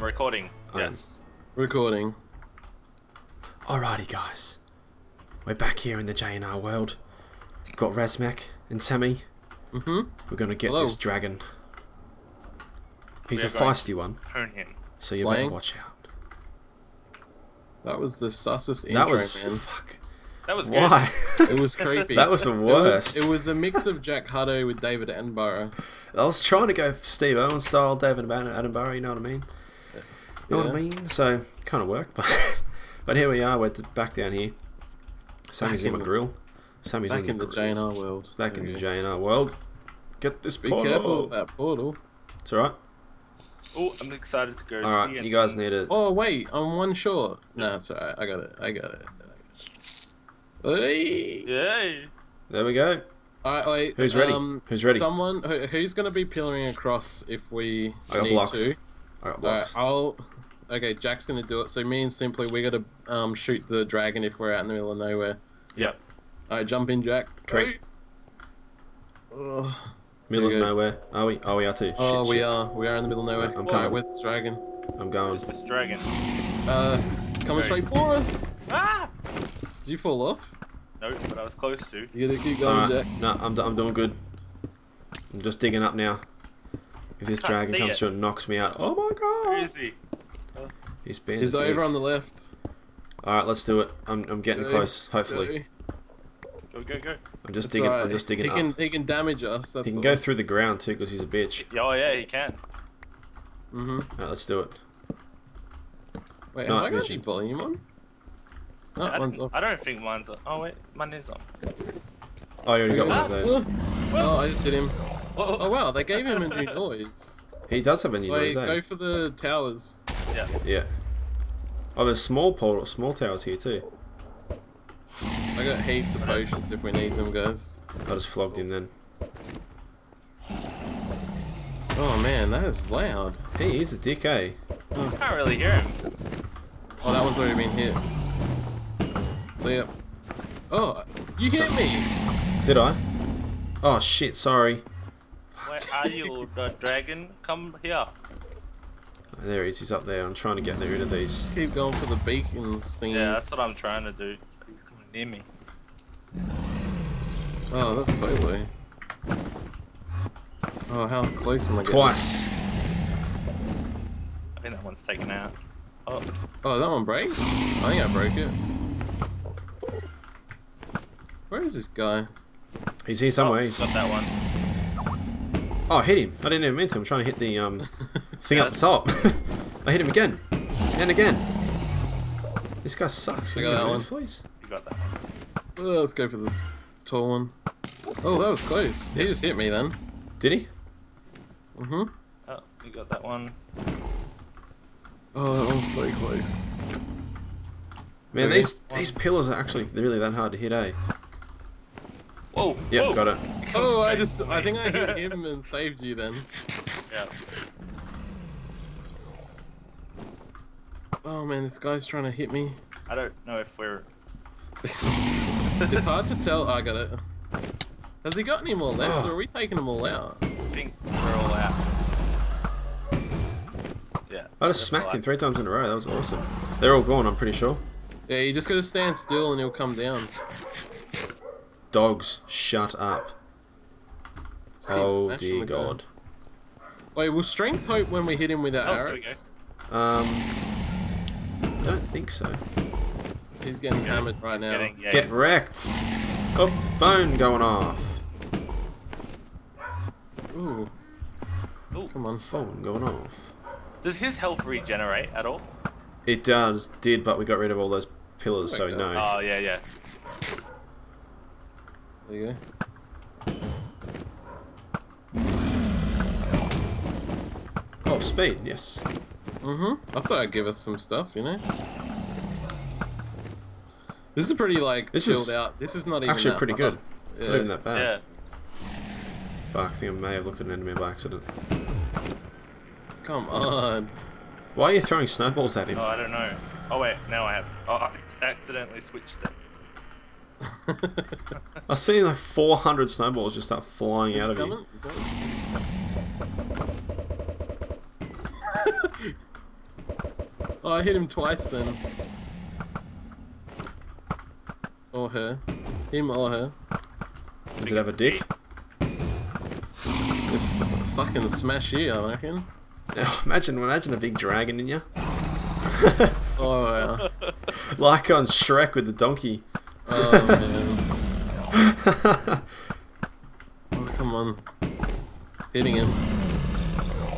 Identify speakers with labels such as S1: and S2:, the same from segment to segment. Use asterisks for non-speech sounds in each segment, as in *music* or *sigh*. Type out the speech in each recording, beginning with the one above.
S1: am recording.
S2: I am.
S1: Yes.
S3: Recording.
S2: Alrighty, guys. We're back here in the JNR world. Got Razmaac and Sammy.
S3: Mm-hmm.
S2: We're gonna get
S3: Hello.
S2: this dragon. He's
S1: We
S2: a
S1: are going-
S2: feisty one,
S1: Hone him.
S2: so you
S3: Slang.
S2: better watch out.
S3: That was the sussest intro,
S2: That was
S3: man.
S2: fuck.
S1: That was
S2: Why?
S3: It was creepy. *laughs*
S2: that was the
S3: It was,
S2: worst.
S3: it was a mix of Jack Huddo with David Attenborough.
S2: I was trying to go Steve Irwin style, David Ban- Attenborough. You know what I mean? You know what I mean? So kind of worked, *laughs* but but here we are. We're back down here. Sammy's
S3: Back
S2: in
S3: in
S2: my
S3: the-
S2: grill. Sammy's
S3: Back
S2: in
S3: in the
S2: grill.
S3: JNR world.
S2: Back in the JNR world. Get this
S3: Be
S2: portal.
S3: careful of that portal.
S2: It's alright.
S1: Oh, I'm excited to go. to
S2: Alright,
S1: the
S2: you guys need it.
S3: Oh wait, I'm one short. No, it's alright. I got it. I got it. Hey.
S1: Yay!
S2: There we go.
S3: Alright, wait.
S2: Who's ready?
S3: Um,
S2: Who's ready?
S3: Someone who, who's gonna be pillaring across if we
S2: I got
S3: need
S2: blocks.
S3: to.
S2: I got
S3: Alright,
S2: blocks.
S3: I'll. Okay, Jack's gonna do it. So me and Simply, we gotta um shoot the dragon if we're out in the middle of nowhere.
S1: Yep.
S3: Alright, jump in, Jack.
S2: Great.
S3: Ugh.
S2: Middle of
S3: There
S2: nowhere. Are we? Oh, we are too.
S3: Oh,
S2: shit,
S3: we
S2: shit.
S3: are. We are in the middle of nowhere.
S2: I'm
S3: Alright,
S2: coming.
S3: where's this dragon?
S2: I'm going.
S1: Who's this dragon?
S3: Uh, it's coming straight for us.
S1: Ah!
S3: Did you fall off?
S1: No, but I was close to.
S3: You gotta keep going,
S2: Alright,
S3: Jack.
S2: no, I'm, d- I'm doing good. I'm just digging up now. If this dragon comes
S1: it.
S2: through and knocks me out, oh my god!
S1: is he?
S2: He's been.
S3: He's over on the left.
S2: Alright, let's do it. I'm, I'm getting
S3: Go,
S2: close. Hopefully,
S1: Go, go, go.
S2: I'm just
S3: It's
S2: digging.
S3: alright.
S2: I'm just digging
S3: he
S2: up.
S3: can he can damage us. That's
S2: he can
S3: all.
S2: go through the ground too because he's a bitch.
S1: Oh, yeah, he can.
S3: Mm-hmm.
S2: Alright, let's do it.
S3: Wait,
S2: No,
S3: have I got
S2: Richard.
S3: any volume on? No,
S1: I,
S3: one's
S1: don't,
S3: off.
S1: I don't think mine's on. Oh, wait, mine is on.
S2: Oh, you already got one of
S3: Ah,
S2: those.
S3: Oh, I just hit him. Oh wow, they gave him a new noise.
S2: He does have a new
S3: Wait,
S2: noise, eh?
S3: go for the towers.
S1: Yeah.
S2: Yeah. Oh, there's small portal, small towers here too.
S3: I got heaps of potions if we need them, guys.
S2: I just flogged him then.
S3: Oh man, that is loud.
S2: Hey, he's a dick, eh?
S1: I can't really hear him.
S3: Oh, that one's already been hit. So yep. Oh, you hit me.
S2: Did I? Oh shit, sorry.
S1: Where are you, the dragon? Come here.
S2: There he is, he's up there. I'm trying to get rid of these.
S3: Just keep going for the beacons things.
S1: Yeah, that's what I'm trying to do. He's coming near me.
S3: Oh, that's so low. Oh, how close am I getting?
S2: Twice.
S1: I think that one's taken out. Oh,
S3: Oh, that one break? I think I broke it. Where is this guy?
S2: He's here somewhere.
S1: oh,
S2: He's...
S1: got that one.
S2: Oh, I hit him. I didn't even mean to. I'm trying to hit the um *laughs* thing up the top. *laughs* I hit him again. And again. This guy sucks.
S3: I got that one.
S2: Please.
S1: You got that one.
S3: Oh, let's go for the tall one. Oh, that was close. He just hit me then.
S2: Did he?
S3: Mm-hmm.
S1: Oh, you got that one.
S3: Oh, that was so close.
S2: Man,
S3: Okay.
S2: these these pillars are actually really that hard to hit, eh?
S1: Whoa!
S2: Yep,
S1: whoa.
S2: got it.
S1: He
S3: Oh, I just I think I hit *laughs* him and saved you then.
S1: Yeah.
S3: Oh man, this guy's trying to hit me.
S1: I don't know if we're. *laughs*
S3: It's hard to *laughs* tell. I got it. Has he got any more left,
S2: Oh.
S3: or are we taking them all out?
S1: I think we're all out. Yeah.
S2: I just smacked him three times in a row. That was awesome. They're all gone, I'm pretty sure.
S3: Yeah, you just gotta stand still and he'll come down.
S2: Dogs, shut up.
S3: Just
S2: Oh dear
S3: the guy.
S2: god.
S3: Wait, will strength hope when we hit him with our
S1: Oh, there we
S3: arrows?
S2: Um, don't think so.
S3: He's getting
S1: Yeah,
S3: hammered right
S1: He's
S3: now.
S1: getting- yeah,
S2: Get wrecked. Oh, phone going off.
S3: Ooh,
S1: Ooh.
S3: come on.
S2: Phone going off.
S1: Does his health regenerate at all?
S2: It does, did, but we got rid of all those pillars, so
S3: Okay.
S2: no.
S1: Oh yeah, yeah.
S3: There you go.
S2: Oh, speed, yes.
S3: Mm-hmm. I thought I'd give us some stuff, you know? This is pretty, like,
S2: This
S3: chilled
S2: is
S3: out. This is not even
S2: Actually, pretty
S3: hard.
S2: good.
S3: Yeah.
S2: Not even that bad.
S1: Yeah.
S2: Fuck, I think I may have looked at an enemy by accident.
S3: Come on.
S2: Why are you throwing snowballs at him?
S1: Oh, I don't know. Oh wait, now I have. Oh, I accidentally switched it. *laughs*
S2: I see like 400 snowballs just start flying out of
S3: Coming?
S2: you.
S3: Is that- Oh, I hit him twice then. Or her. Him or her.
S2: Does it have a dick?
S3: If fucking smash you, I reckon.
S2: Oh, *laughs* imagine, imagine a big dragon in you. *laughs*
S3: Oh, yeah. *laughs*
S2: Like on Shrek with the donkey.
S3: Oh, man. Oh, come on. Hitting him.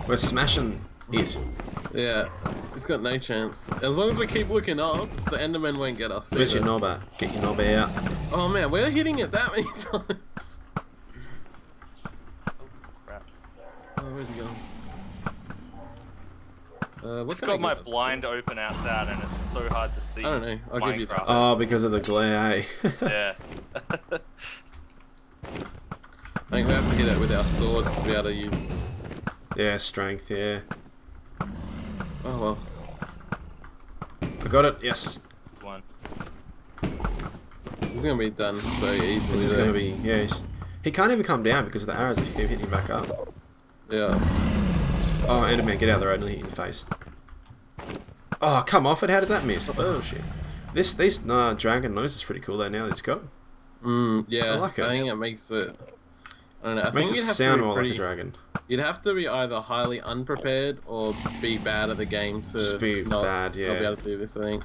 S2: We're smashing it.
S3: Yeah. He's got no chance. As long as we keep looking up, the Enderman won't get us.
S2: Where's your
S3: either.
S2: knob at? Get your knob out.
S3: Oh man, we're hitting it that many *laughs* times. Oh, where's he going? Uh, what
S1: I've got my
S3: get?
S1: blind open outside and it's so hard to see.
S3: I don't know. I'll give you that.
S2: Oh, because of the glare, eh? *laughs*
S1: Yeah.
S3: I think we have to hit it with our sword to be able to use.
S2: yeah, strength, yeah.
S3: Oh well.
S2: I got it, yes.
S1: One.
S3: This is gonna be done so easily.
S2: This is
S3: though.
S2: gonna be, yeah. he's- He can't even come down because of the arrows that keep hitting him back up.
S3: Yeah.
S2: Oh, Enderman, get out of the road and hit you in the face. Oh, come off it. How did that miss? Oh, shit. This, this nah, dragon nose is pretty cool though now that it's got.
S3: Mm, yeah.
S2: I like it.
S3: I think it makes it. I don't know. I
S2: Makes
S3: think
S2: it sound more
S3: pretty,
S2: like a dragon.
S3: You'd have to be either highly unprepared or be bad at the game to
S2: Just be
S3: not,
S2: bad, yeah.
S3: not be able to do this. I think.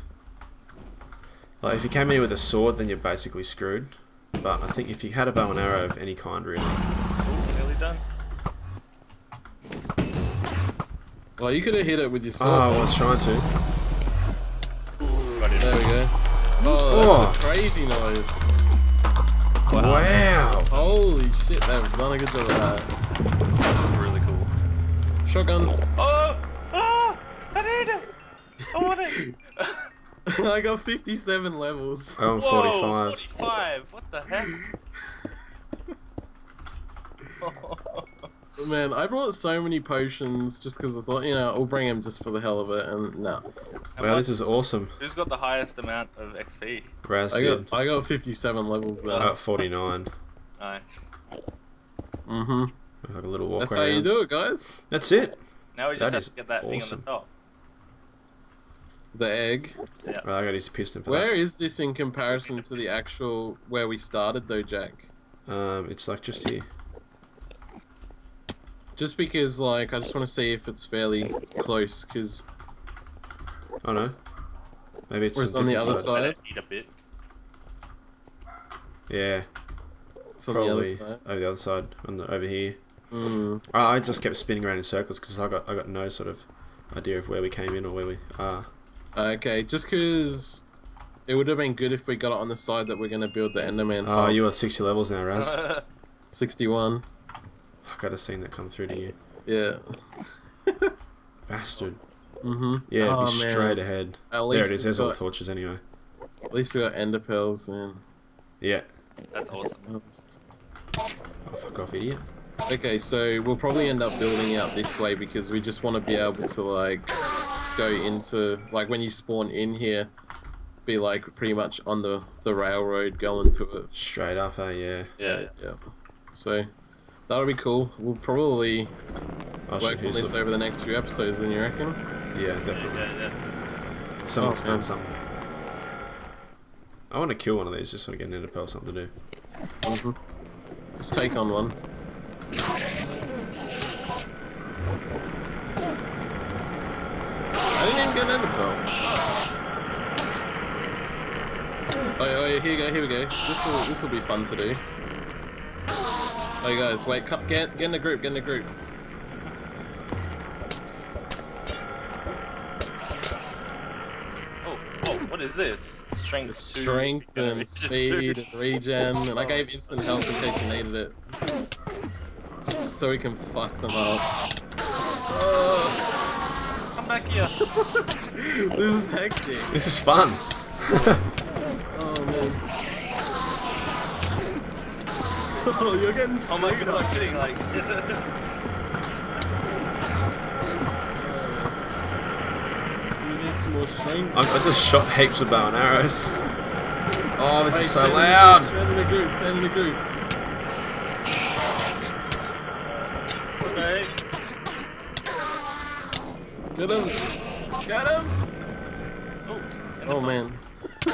S2: Like, if you came in with a sword, then you're basically screwed. But I think if you had a bow and arrow of any kind, really.
S1: Oh, nearly done.
S3: Well, you could have hit it with your
S2: oh,
S3: sword. Oh.
S2: I was trying to.
S1: Got it.
S3: There we go. Oh, that's a
S2: Oh.
S3: crazy noise.
S2: Wow.
S3: Holy shit, they've done a good job of that.
S1: That's really cool.
S3: Shotgun.
S1: Oh! Oh! I need it! I want it!
S3: I got 57 levels.
S2: I'm
S1: Whoa,
S2: 45.
S1: 45! What the heck? *laughs*
S3: Man, I brought so many potions just because I thought, you know, I'll bring them just for the hell of it, and no.
S2: Wow, this is awesome.
S1: Who's got the highest amount of XP?
S2: Raz
S3: I
S2: did.
S3: got I got 57 levels
S2: I
S3: there.
S2: got 49.
S1: Nice.
S3: Mm-hmm.
S2: Like a little walk
S3: That's
S2: around.
S3: how you do it, guys.
S2: That's it.
S1: Now we just
S2: That
S1: have to get that thing on
S2: awesome.
S1: the top.
S3: The egg.
S1: Yeah.
S2: Well, I got his piston for
S3: Where is this in comparison to the actual where we started, though, Jack?
S2: Um, it's like just here.
S3: Just because, like, I just want to see if it's fairly close, because
S2: Oh no. Maybe it's
S3: Whereas on the other side?
S1: Better eat a bit.
S2: Yeah,
S3: it's on
S2: probably
S3: the other side.
S2: over the other side, on the, over here.
S3: Mm.
S2: I, I just kept spinning around in circles because I got I got no sort of idea of where we came in or where we are.
S3: Okay, just because it would have been good if we got it on the side that we're going to build the Enderman
S2: Oh,
S3: farm.
S2: you are 60 levels now, Raz. *laughs*
S3: 61.
S2: I could have seen that come through to you,
S3: Yeah. *laughs*
S2: bastard.
S3: Mm-hmm.
S2: Yeah,
S3: Oh,
S2: be
S3: man.
S2: straight ahead.
S3: At
S2: There
S3: least
S2: it is. There's all
S3: we
S2: the
S3: got,
S2: torches anyway.
S3: At least we got ender pearls, man.
S2: Yeah.
S1: That's awesome.
S2: Oh, fuck off, idiot.
S3: Okay, so we'll probably end up building out this way because we just want to be able to like go into like when you spawn in here, be like pretty much on the the railroad going to it.
S2: Straight up, eh? Yeah.
S3: Yeah, yeah. So that'll be cool. We'll probably
S2: Oh,
S3: work on this
S2: the-
S3: over the next few episodes. Then you reckon?
S2: Yeah, definitely.
S1: Yeah, yeah.
S2: Someone's
S3: Oh,
S2: done
S3: man.
S2: something. I want to kill one of these just so I get an ender pearl something to do.
S3: hmm Just take on one. I didn't even get an ender pearl. Oh, oh, yeah, here we go, here we go. This will this will be fun to do. Oh, you guys, wait, come, get get in the group, get in the group.
S1: Oh, oh, what is this? Strength. two,
S3: Strength *laughs* and speed and regen, and I gave instant health in case you needed it. Just so we can fuck them up. Oh,
S1: Come back here. *laughs*
S3: this is hectic.
S2: This is fun.
S3: Oh *laughs* man. Oh, you're getting
S1: Oh my god. I'm *laughs* getting like.
S3: Do you need some more strength?
S2: I, I just shot heaps of bow and arrows. Oh, this
S3: Hey,
S2: is so
S3: stand in the
S2: loud.
S3: Stand in the group, stand in the group. Get him! Get him! Oh oh man. *laughs*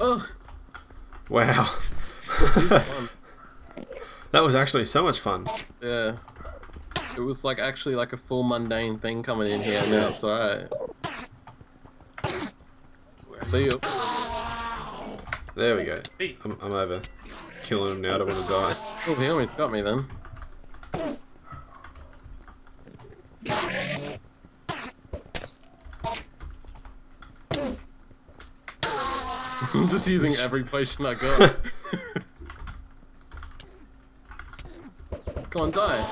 S3: oh.
S2: Wow. *laughs* that was actually so much fun.
S3: Yeah. It was like actually like a full mundane thing coming in here. Now it's alright. See you.
S2: There we go. I'm, I'm over. Killing him now. I don't want to die.
S3: Oh, the helmet's got me then. Just using every potion I got. Go on, die.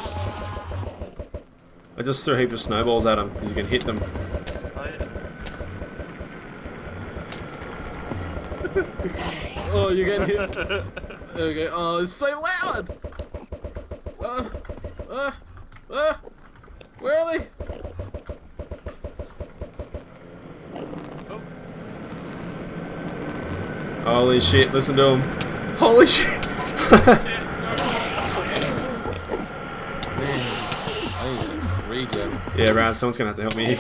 S2: I just threw a heap of snowballs at him because you can hit them. *laughs*
S1: oh.
S3: You're getting hit. Okay. Oh, it's so loud. Uh, uh, uh, where are they?
S2: Holy shit! Listen to him. Holy shit! *laughs*
S3: Man, I need to just regen.
S2: yeah, Rad. Someone's gonna have to help me.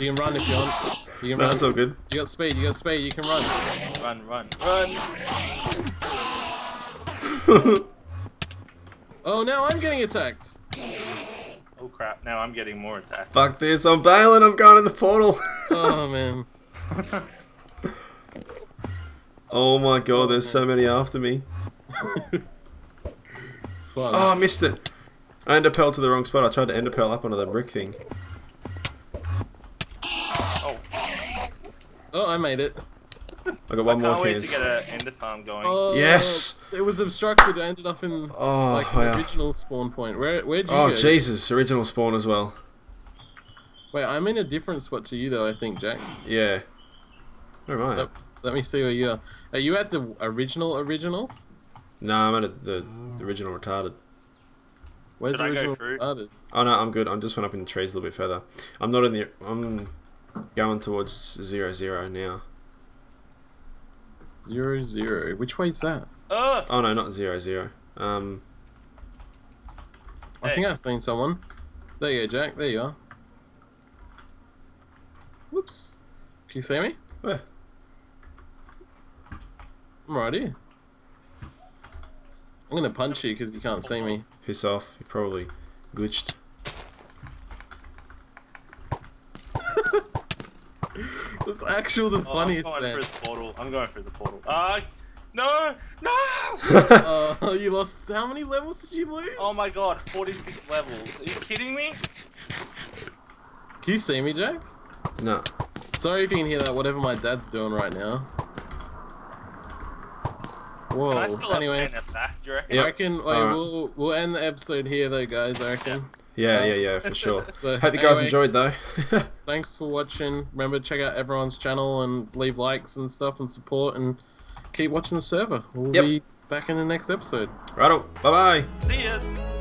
S3: You can run if you want. You can
S2: No,
S3: run.
S2: that's all good.
S3: You got speed. You got speed. You can run.
S1: Run, run, run.
S3: Oh, now I'm getting attacked.
S1: Oh crap, now I'm getting more attacked.
S2: Fuck this! I'm bailing. I'm going in the portal. *laughs*
S3: Oh man. *laughs*
S2: oh my god! There's so many after me.
S3: It's fun.
S2: Oh, I missed it. I enderpearled to the wrong spot. I tried to enderpearl up onto the brick thing.
S1: Oh,
S3: Oh, I made it.
S2: I got one
S1: can't
S2: more
S1: wait
S2: chance.
S1: to get an ender farm going.
S3: Oh,
S2: Yes!
S3: It was obstructed. I ended up in
S2: Oh,
S3: like the
S2: yeah.
S3: original spawn point. Where where'd you
S2: Oh
S3: go?
S2: Jesus! Original spawn as well.
S3: Wait, I'm in a different spot to you though. I think, Jack.
S2: Yeah. Where am I?
S3: Yep. Let me see where you are. Are you at the original original?
S2: No, I'm at the, the original retarded.
S3: Where's
S1: Should
S3: the original
S1: through?
S3: started?
S2: Oh no, I'm good. I'm just went up in the trees a little bit further. I'm not in the. I'm going towards zero zero now.
S3: Zero zero. Which way's that?
S1: Ugh!
S2: Oh no, not zero zero. Um,
S3: I think I've seen someone. There you go, Jack. There you are. Whoops. Can you see me?
S2: where?
S3: I'm right here. I'm gonna punch you because you can't see me.
S2: Piss off. You probably glitched. *laughs* *laughs*
S3: That's actually the
S1: Oh, I'm
S3: funniest
S1: going
S3: thing.
S1: through the portal. I'm going through the portal. Ah, no, no! *laughs*
S3: Uh, you lost. How many levels did you lose?
S1: Oh my god, 46 levels. Are you kidding me?
S3: Can you see me, Jack?
S2: no.
S3: Sorry if you can hear that. Whatever my dad's doing right now. Whoa.
S1: Can I still
S3: Anyway,
S1: obtain back, do you reckon?
S2: Yep.
S3: I reckon wait,
S2: Alright.
S3: we'll we'll end the episode here though, guys. I reckon.
S2: Yeah, yeah, um, yeah, for sure. *laughs*
S3: So,
S2: Hope you guys
S3: anyway,
S2: enjoyed though. *laughs*
S3: Thanks for watching. Remember, to check out everyone's channel and leave likes and stuff and support and keep watching the server. We'll
S2: Yep.
S3: be back in the next episode.
S2: Righto. Bye bye.
S1: See yas!